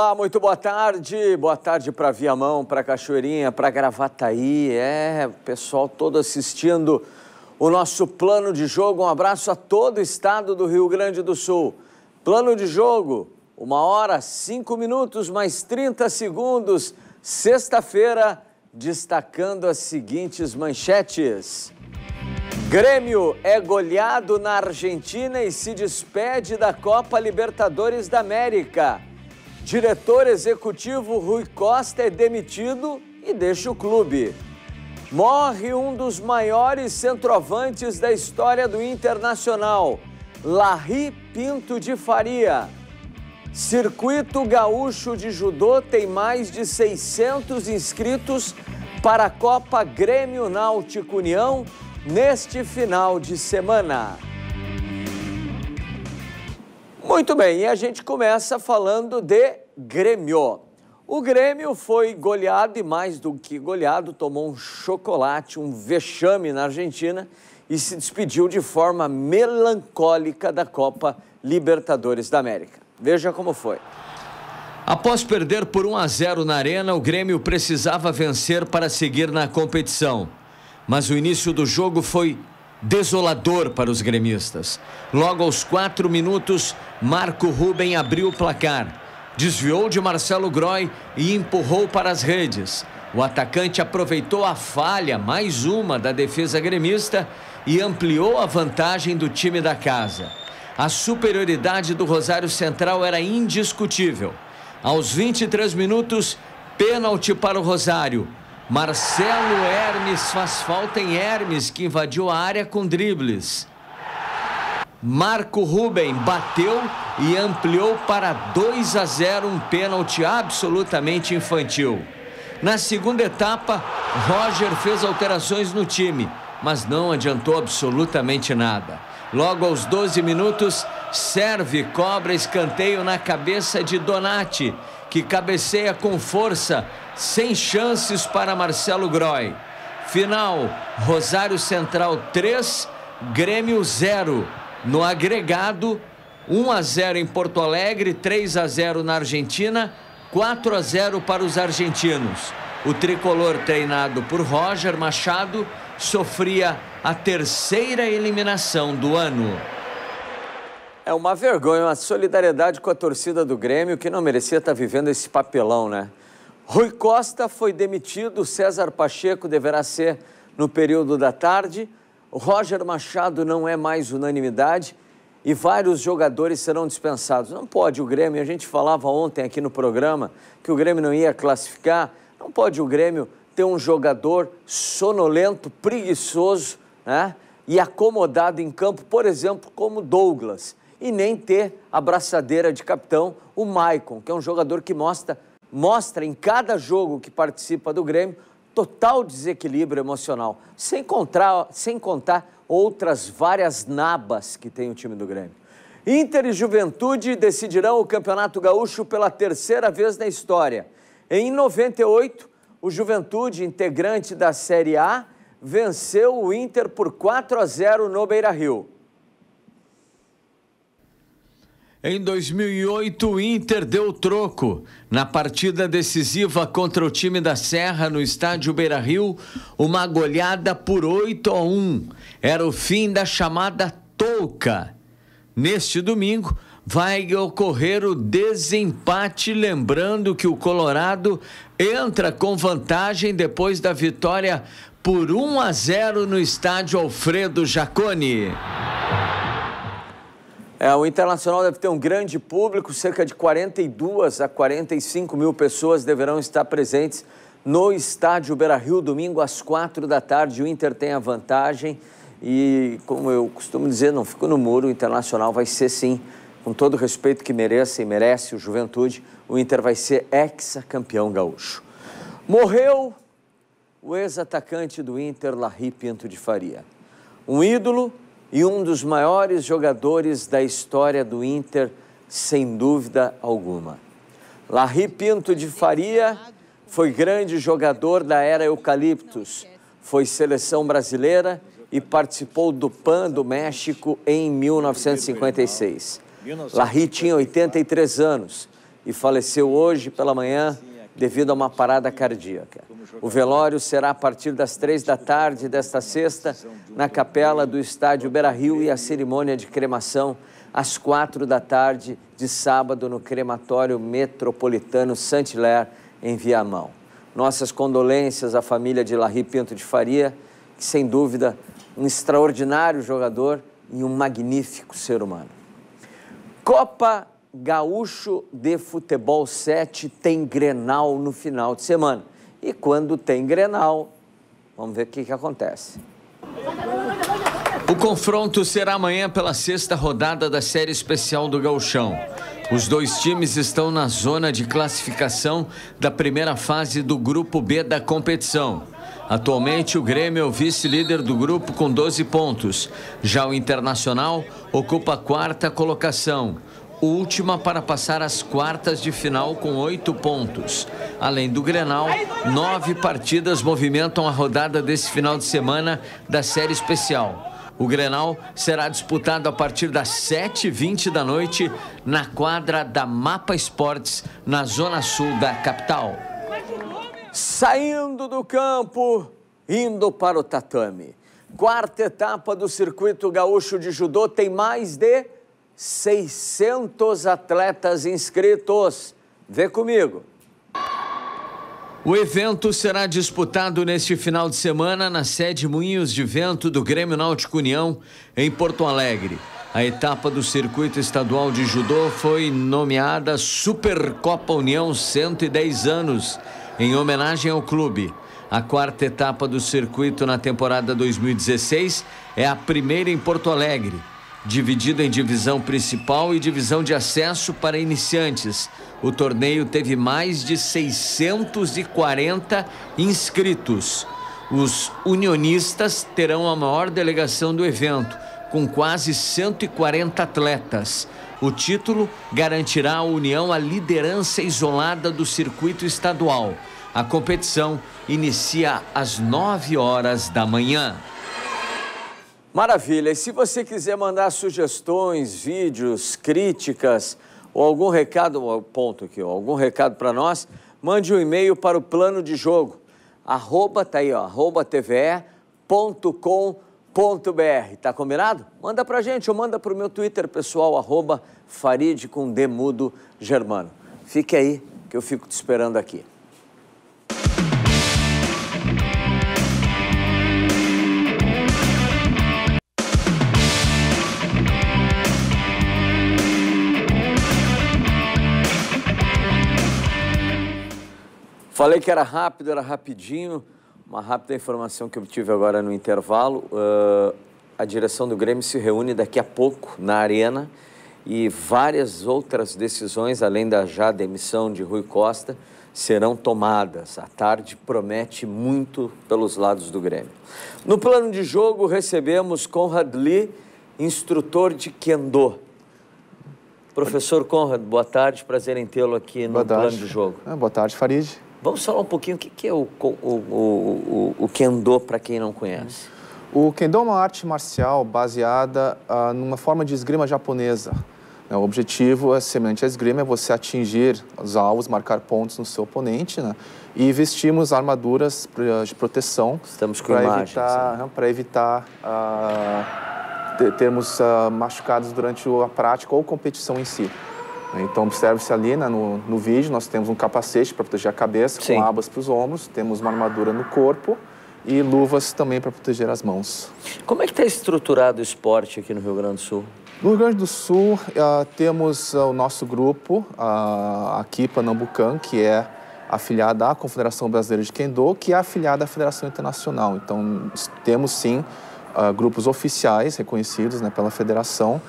Olá, muito boa tarde. Boa tarde para Viamão, para Cachoeirinha, para Gravataí. É, pessoal todo assistindo o nosso plano de jogo. Um abraço a todo o estado do Rio Grande do Sul. Plano de jogo, uma hora, cinco minutos, mais 30 segundos. Sexta-feira, destacando as seguintes manchetes. Grêmio é goleado na Argentina e se despede da Copa Libertadores da América. Diretor executivo Rui Costa é demitido e deixa o clube. Morre um dos maiores centroavantes da história do Internacional, Larry Pinto de Faria. Circuito Gaúcho de Judô tem mais de 600 inscritos para a Copa Grêmio Náutico União neste final de semana. Muito bem, e a gente começa falando de Grêmio. O Grêmio foi goleado e mais do que goleado, tomou um chocolate, um vexame na Argentina e se despediu de forma melancólica da Copa Libertadores da América. Veja como foi. Após perder por 1 a 0 na Arena, o Grêmio precisava vencer para seguir na competição. Mas o início do jogo foi desolador para os gremistas. Logo aos quatro minutos, Marco Ruben abriu o placar, desviou de Marcelo Groy e empurrou para as redes. O atacante aproveitou a falha, mais uma, da defesa gremista e ampliou a vantagem do time da casa. A superioridade do Rosário Central era indiscutível. Aos 23 minutos, pênalti para o Rosário. Marcelo Hermes faz falta em Hermes, que invadiu a área com dribles. Marco Ruben bateu e ampliou para 2 a 0, um pênalti absolutamente infantil. Na segunda etapa, Roger fez alterações no time, mas não adiantou absolutamente nada. Logo aos 12 minutos, Serve cobra escanteio na cabeça de Donati, que cabeceia com força sem chances para Marcelo Groy. Final: Rosário Central 3, Grêmio 0. No agregado, 1 a 0 em Porto Alegre, 3 a 0 na Argentina, 4 a 0 para os argentinos. O tricolor treinado por Roger Machado sofria a terceira eliminação do ano. É uma vergonha, uma solidariedade com a torcida do Grêmio que não merecia estar vivendo esse papelão, né? Rui Costa foi demitido, César Pacheco deverá ser no período da tarde. Roger Machado não é mais unanimidade e vários jogadores serão dispensados. Não pode o Grêmio, a gente falava ontem aqui no programa que o Grêmio não ia classificar, não pode o Grêmio ter um jogador sonolento, preguiçoso né? e acomodado em campo, por exemplo, como Douglas, e nem ter a braçadeira de capitão, o Maicon, que é um jogador que mostra mostra em cada jogo que participa do Grêmio total desequilíbrio emocional, sem contar, sem contar outras várias nabas que tem o time do Grêmio. Inter e Juventude decidirão o Campeonato Gaúcho pela terceira vez na história. Em 98, o Juventude, integrante da Série A, venceu o Inter por 4 a 0 no Beira-Rio. Em 2008, o Inter deu troco. Na partida decisiva contra o time da Serra no estádio Beira Rio, uma goleada por 8 a 1. Era o fim da chamada touca. Neste domingo, vai ocorrer o desempate, lembrando que o Colorado entra com vantagem depois da vitória por 1 a 0 no estádio Alfredo Jaconi. É, o Internacional deve ter um grande público, cerca de 42 a 45 mil pessoas deverão estar presentes no estádio Beira-Rio, domingo às quatro da tarde. O Inter tem a vantagem e, como eu costumo dizer, não fico no muro, o Internacional vai ser sim, com todo o respeito que merece e merece o Juventude, o Inter vai ser ex-campeão gaúcho. Morreu o ex-atacante do Inter, Larry Pinto de Faria. Um ídolo e um dos maiores jogadores da história do Inter, sem dúvida alguma. Larry Pinto de Faria foi grande jogador da era Eucaliptus, foi seleção brasileira e participou do PAN do México em 1956. Larry tinha 83 anos, e faleceu hoje pela manhã devido a uma parada cardíaca. O velório será a partir das três da tarde desta sexta, na capela do estádio Beira Rio, e a cerimônia de cremação às quatro da tarde de sábado no crematório metropolitano Saint-Hilaire, em Viamão. Nossas condolências à família de Larry Pinto de Faria, que sem dúvida um extraordinário jogador e um magnífico ser humano. Copa Gaúcho de Futebol 7 tem Grenal no final de semana. E quando tem Grenal, vamos ver o que, que acontece. O confronto será amanhã pela sexta rodada da série especial do Gauchão. Os dois times estão na zona de classificação da primeira fase do Grupo B da competição. Atualmente, o Grêmio é o vice-líder do grupo com 12 pontos. Já o Internacional ocupa a quarta colocação, última para passar às quartas de final com oito pontos. Além do Grenal, nove partidas movimentam a rodada desse final de semana da série especial. O Grenal será disputado a partir das 7h20 da noite na quadra da Mapa Esportes, na zona sul da capital. Saindo do campo, indo para o tatame. Quarta etapa do Circuito Gaúcho de Judô tem mais de 600 atletas inscritos. Vê comigo. O evento será disputado neste final de semana na sede Moinhos de Vento do Grêmio Náutico União, em Porto Alegre. A etapa do circuito estadual de judô foi nomeada Supercopa União 110 anos, em homenagem ao clube. A quarta etapa do circuito na temporada 2016 é a primeira em Porto Alegre dividido em divisão principal e divisão de acesso para iniciantes. O torneio teve mais de 640 inscritos. Os unionistas terão a maior delegação do evento, com quase 140 atletas. O título garantirá à União a liderança isolada do circuito estadual. A competição inicia às 9 horas da manhã. Maravilha. E se você quiser mandar sugestões, vídeos, críticas ou algum recado, ponto aqui, algum recado para nós, mande um e-mail para o plano de jogo, arroba, tá aí, ó, arroba tve.com.br. Tá combinado? Manda pra gente ou manda pro meu Twitter pessoal, arroba Farid com Demudo Germano. Fique aí que eu fico te esperando aqui. Falei que era rápido, era rapidinho. Uma rápida informação que eu tive agora no intervalo. Uh, a direção do Grêmio se reúne daqui a pouco na Arena e várias outras decisões, além da já demissão de Rui Costa, serão tomadas. A tarde promete muito pelos lados do Grêmio. No plano de jogo, recebemos Conrad Lee, instrutor de Kendo. Professor Conrad, boa tarde, prazer em tê-lo aqui no plano de jogo. Ah, boa tarde, Farid. Vamos falar um pouquinho o que é o, o, o, o Kendo para quem não conhece. O Kendo é uma arte marcial baseada uh, numa forma de esgrima japonesa. Né? O objetivo é semelhante à esgrima, é você atingir os alvos, marcar pontos no seu oponente, né? E vestimos armaduras de proteção para evitar, para evitar uh, termos uh, machucados durante a prática ou competição em si. Então, observe-se ali né, no, no vídeo, nós temos um capacete para proteger a cabeça, Sim. com abas para os ombros, temos uma armadura no corpo e luvas também para proteger as mãos. Como é que está estruturado o esporte aqui no Rio Grande do Sul? No Rio Grande do Sul, uh, temos uh, o nosso grupo, uh, aqui, Panambucan, que é afiliada à Confederação Brasileira de Kendo, que é afiliada à Federação Internacional. Então, temos sim grupos oficiais reconhecidos né, pela federação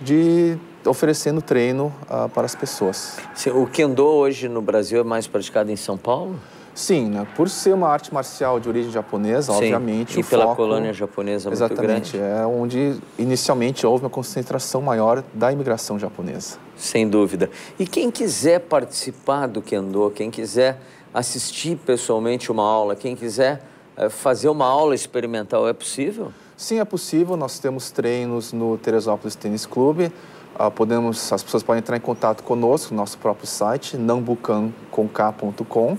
de oferecendo treino uh, para as pessoas. O Kendo hoje no Brasil é mais praticado em São Paulo? Sim, né? por ser uma arte marcial de origem japonesa, Sim. obviamente. E pela foco, colônia japonesa muito exatamente, é onde inicialmente houve uma concentração maior da imigração japonesa. Sem dúvida. E quem quiser participar do Kendo, quem quiser assistir pessoalmente uma aula, quem quiser eh, fazer uma aula experimental, é possível? Sim, é possível. Nós temos treinos no Teresópolis Tênis Clube. Uh, podemos, as pessoas podem entrar em contato conosco no nosso próprio site, nambucan.com.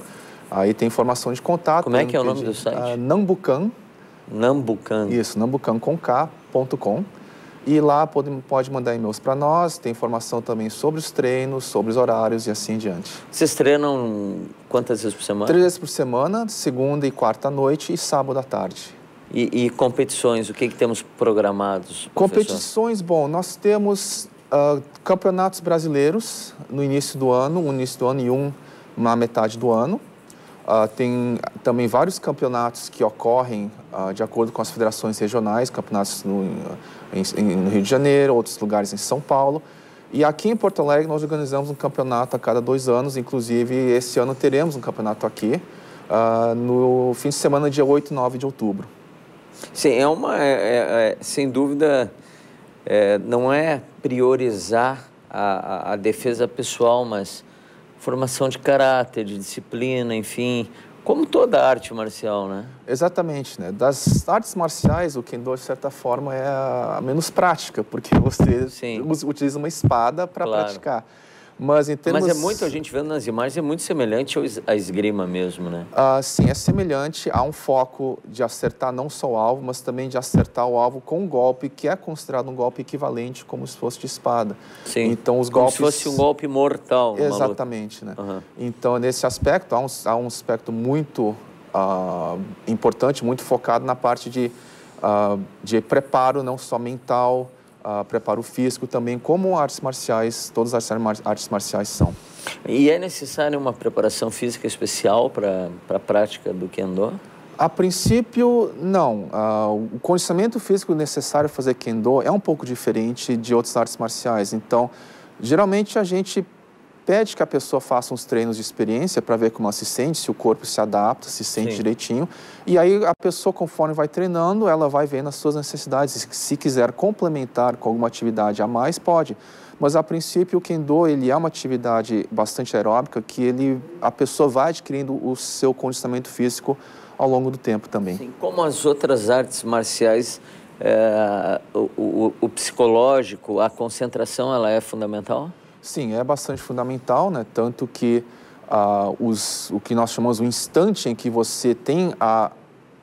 Aí tem informação de contato. Como é que é o nome do site? Uh, Nambucan. Nambucan. Isso, nambucan.com. E lá pode, pode mandar e-mails para nós, tem informação também sobre os treinos, sobre os horários e assim em diante. Vocês treinam quantas vezes por semana? Três vezes por semana, segunda e quarta noite e sábado à tarde. E, e competições, o que, que temos programados? Competições, bom, nós temos uh, campeonatos brasileiros no início do ano, um início do ano e um na metade do ano. Uh, tem também vários campeonatos que ocorrem uh, de acordo com as federações regionais, campeonatos no, em, no Rio de Janeiro, outros lugares em São Paulo. E aqui em Porto Alegre nós organizamos um campeonato a cada dois anos, inclusive esse ano teremos um campeonato aqui uh, no fim de semana, dia 8 e 9 de outubro. Sim, é uma, é, é, é sem dúvida, é, não é priorizar a, a, a defesa pessoal, mas formação de caráter, de disciplina, enfim, como toda arte marcial, né? Exatamente, né? Das artes marciais, o Kendo, de certa forma, é a menos prática, porque você Sim. utiliza uma espada para claro. praticar. Mas, em termos... Mas é muito, a gente vendo nas imagens, é muito semelhante à esgrima mesmo, né? Ah, sim, é semelhante. Há um foco de acertar não só o alvo, mas também de acertar o alvo com um golpe que é considerado um golpe equivalente, como se fosse de espada. Sim, então, os como golpes... se fosse um golpe mortal. Exatamente, né? Uhum. Então, nesse aspecto, há um, há um aspecto muito uh, importante, muito focado na parte de, uh, de preparo, não só mental, uh, preparo físico também, como artes marciais, todas as artes marciais são. E é necessária uma preparação física especial para a prática do Kendo? A princípio, não. Uh, o condicionamento físico necessário para fazer Kendo é um pouco diferente de outras artes marciais. Então, geralmente a gente pede que a pessoa faça uns treinos de experiência para ver como ela se sente, se o corpo se adapta, se sente Sim. direitinho. E aí a pessoa, conforme vai treinando, ela vai vendo as suas necessidades. Se quiser complementar com alguma atividade a mais, pode. Mas a princípio o Kendo ele é uma atividade bastante aeróbica que ele, a pessoa vai adquirindo o seu condicionamento físico ao longo do tempo também. Sim, como as outras artes marciais, é, o, o, o psicológico, a concentração, ela é fundamental? Sim, é bastante fundamental, né? Tanto que uh, os, o que nós chamamos o instante em que você tem a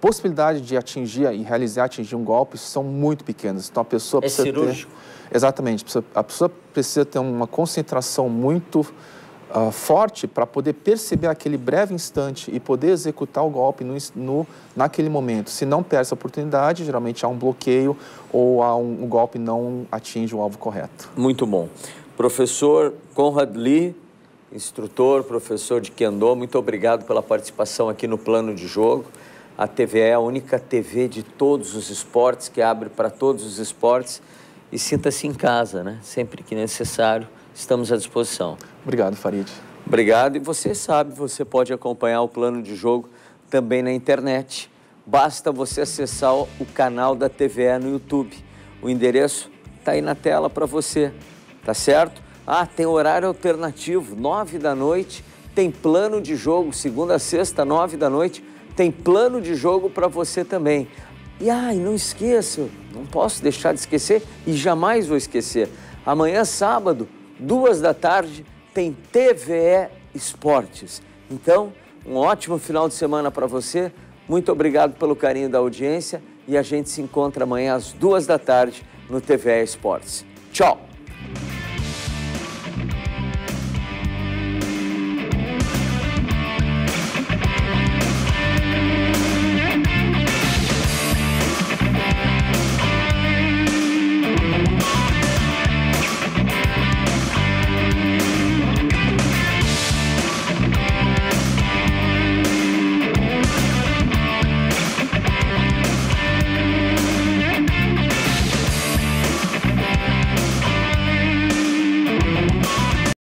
possibilidade de atingir e realizar atingir um golpe são muito pequenas. Então a pessoa é precisa cirúrgico. ter exatamente a pessoa precisa ter uma concentração muito uh, forte para poder perceber aquele breve instante e poder executar o golpe no, no, naquele momento. Se não perde essa oportunidade, geralmente há um bloqueio ou há um, um golpe não atinge o alvo correto. Muito bom. Professor Conrad Lee, instrutor, professor de Kendo, muito obrigado pela participação aqui no Plano de Jogo. A TVE é a única TV de todos os esportes, que abre para todos os esportes. E sinta-se em casa, né? Sempre que necessário, estamos à disposição. Obrigado, Farid. Obrigado. E você sabe, você pode acompanhar o Plano de Jogo também na internet. Basta você acessar o canal da TVE no YouTube. O endereço está aí na tela para você tá certo? Ah, tem horário alternativo, nove da noite, tem plano de jogo, segunda a sexta, nove da noite, tem plano de jogo para você também. E ai, não esqueça, não posso deixar de esquecer e jamais vou esquecer. Amanhã, sábado, duas da tarde, tem TVE Esportes. Então, um ótimo final de semana para você. Muito obrigado pelo carinho da audiência e a gente se encontra amanhã às duas da tarde no TVE Esportes. Tchau!